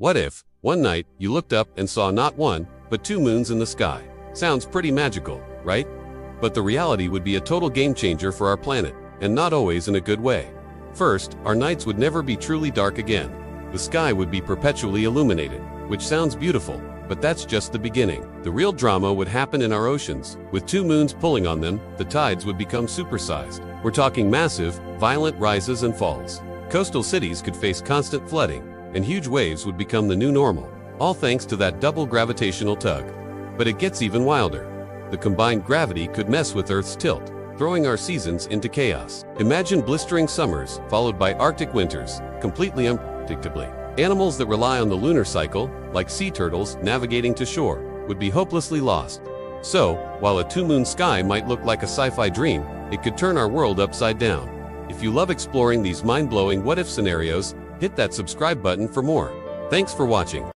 What if, one night, you looked up and saw not one, but two moons in the sky? Sounds pretty magical, right? But the reality would be a total game changer for our planet, and not always in a good way. First, our nights would never be truly dark again. The sky would be perpetually illuminated, which sounds beautiful, but that's just the beginning. The real drama would happen in our oceans. With two moons pulling on them, the tides would become supersized. We're talking massive, violent rises and falls. Coastal cities could face constant flooding, and huge waves would become the new normal, all thanks to that double gravitational tug. But it gets even wilder. The combined gravity could mess with Earth's tilt, throwing our seasons into chaos. Imagine blistering summers, followed by Arctic winters, completely unpredictably. Animals that rely on the lunar cycle, like sea turtles navigating to shore, would be hopelessly lost. So, while a two-moon sky might look like a sci-fi dream, it could turn our world upside down. If you love exploring these mind-blowing what-if scenarios, hit that subscribe button for more. Thanks for watching.